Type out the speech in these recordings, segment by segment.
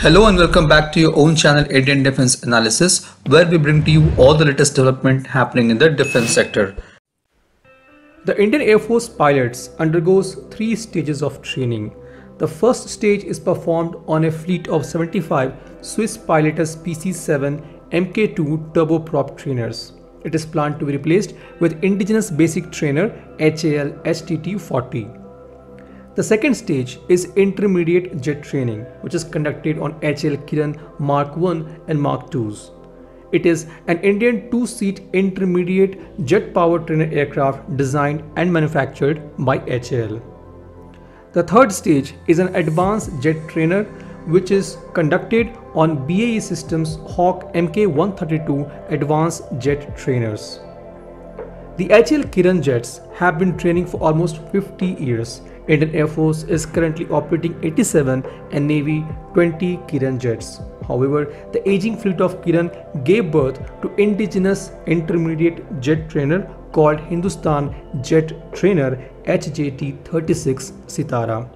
Hello and welcome back to your own channel Indian Defense Analysis where we bring to you all the latest development happening in the defense sector. The Indian Air Force pilots undergoes three stages of training. The first stage is performed on a fleet of 75 Swiss Pilatus PC-7 Mk2 turboprop trainers. It is planned to be replaced with indigenous basic trainer HAL HTT-40. The second stage is intermediate jet training, which is conducted on HAL Kiran Mark 1 and Mark 2s. It is an Indian two-seat intermediate jet power trainer aircraft designed and manufactured by HAL. The third stage is an advanced jet trainer which is conducted on BAE Systems Hawk Mk132 advanced jet trainers. The HAL Kiran jets have been training for almost 50 years Indian Air Force is currently operating 87 and Navy 20 Kiran jets. However, the aging fleet of Kiran gave birth to indigenous intermediate jet trainer called Hindustan Jet Trainer HJT-36 Sitara.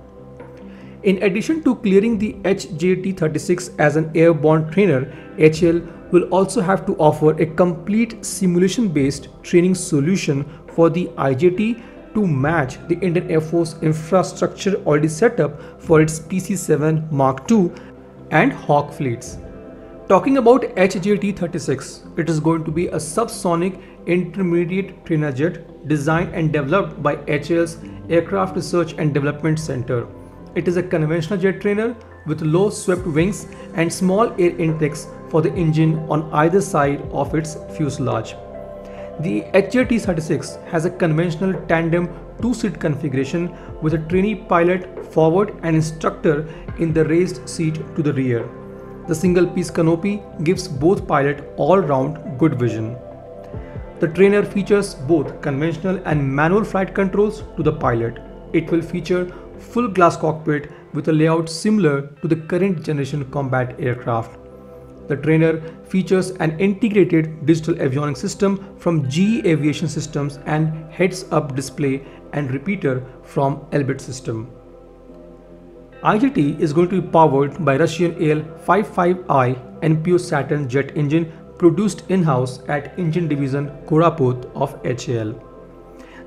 In addition to clearing the HJT-36 as an airborne trainer, HAL will also have to offer a complete simulation-based training solution for the IJT to match the Indian Air Force infrastructure already set up for its PC-7 Mark II and Hawk fleets. Talking about HJT-36, it is going to be a subsonic intermediate trainer jet designed and developed by HAL's Aircraft Research and Development Center. It is a conventional jet trainer with low swept wings and small air intakes for the engine on either side of its fuselage. The HJT-36 has a conventional tandem two-seat configuration with a trainee pilot forward and instructor in the raised seat to the rear. The single-piece canopy gives both pilot all-round good vision. The trainer features both conventional and manual flight controls to the pilot. It will feature full glass cockpit with a layout similar to the current generation combat aircraft. The trainer features an integrated digital avionics system from GE Aviation Systems and heads-up display and repeater from Elbit system. IJT is going to be powered by Russian AL-55I NPO Saturn jet engine produced in-house at Engine Division Koraput of HAL.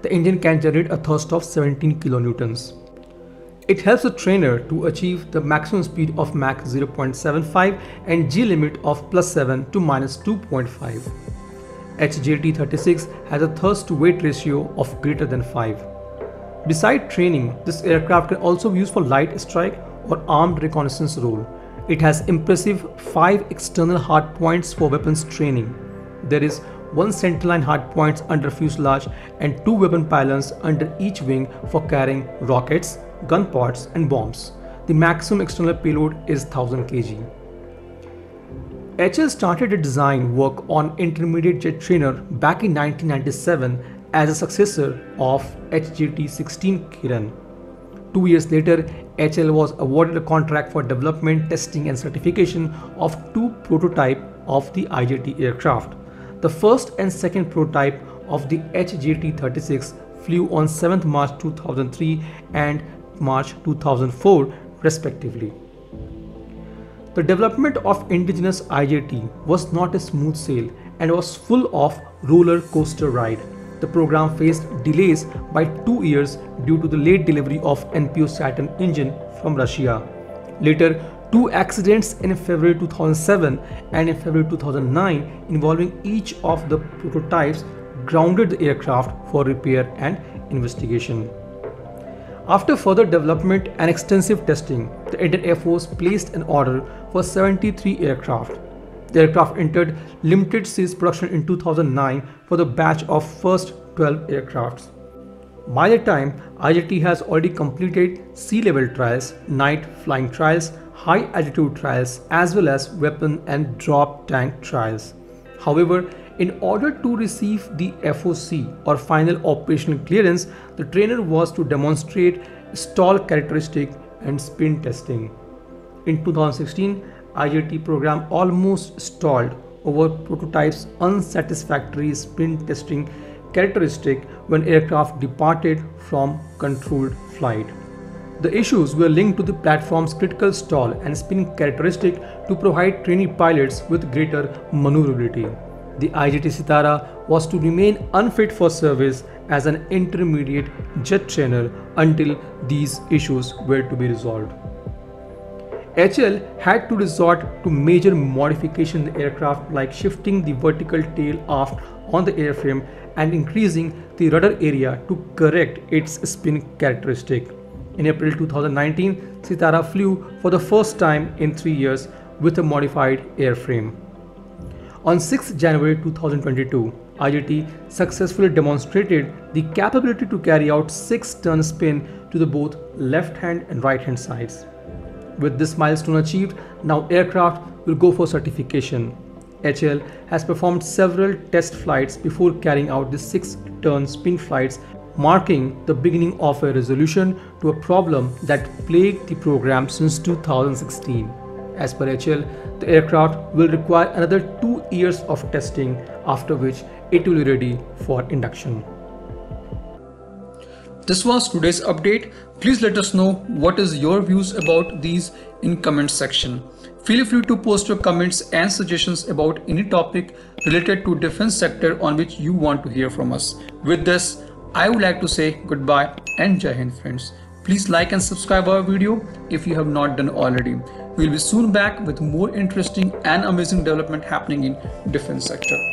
The engine can generate a thrust of 17 kilonewtons. It helps the trainer to achieve the maximum speed of Mach 0.75 and G limit of plus 7 to minus 2.5. HJT-36 has a thrust to weight ratio of greater than 5. Beside training, this aircraft can also be used for light strike or armed reconnaissance role. It has impressive 5 external hardpoints for weapons training. There is one centerline hardpoints under fuselage and two weapon pylons under each wing for carrying rockets, gun pods and bombs. The maximum external payload is 1000 kg. HAL started a design work on intermediate jet trainer back in 1997 as a successor of HJT-16 Kiran. Two years later, HAL was awarded a contract for development, testing and certification of two prototype of the IJT aircraft. The first and second prototype of the HJT-36 flew on 7th March 2003 and March 2004 respectively. The development of indigenous IJT was not a smooth sail and was full of roller coaster ride. The program faced delays by two years due to the late delivery of NPO Saturn engine from Russia. Later, two accidents in February 2007 and in February 2009 involving each of the prototypes grounded the aircraft for repair and investigation. After further development and extensive testing, the Indian Air Force placed an order for 73 aircraft. The aircraft entered limited series production in 2009 for the batch of first 12 aircrafts. By the time, IJT has already completed sea level trials, night flying trials, high altitude trials, as well as weapon and drop tank trials. However, in order to receive the FOC or final operational clearance, the trainer was to demonstrate stall characteristic and spin testing. In 2016, IJT program almost stalled over prototypes unsatisfactory spin testing characteristic when aircraft departed from controlled flight. The issues were linked to the platform's critical stall and spin characteristic to provide trainee pilots with greater maneuverability. The IJT Sitara was to remain unfit for service as an intermediate jet trainer until these issues were to be resolved. HAL had to resort to major modification in the aircraft like shifting the vertical tail aft on the airframe and increasing the rudder area to correct its spin characteristic. In April 2019, Sitara flew for the first time in three years with a modified airframe. On 6 January 2022, IJT successfully demonstrated the capability to carry out 6 turn spin to the both left hand and right hand sides. With this milestone achieved, now aircraft will go for certification. HAL has performed several test flights before carrying out the 6 turn spin flights marking the beginning of a resolution to a problem that plagued the program since 2016. As per HAL, the aircraft will require another two years of testing after which it will be ready for induction. This was today's update. Please let us know what is your views about these in comment section. Feel free to post your comments and suggestions about any topic related to defense sector on which you want to hear from us. With this, I would like to say goodbye and Jai Hind friends. Please like and subscribe our video if you have not done already. We'll be soon back with more interesting and amazing development happening in defense sector.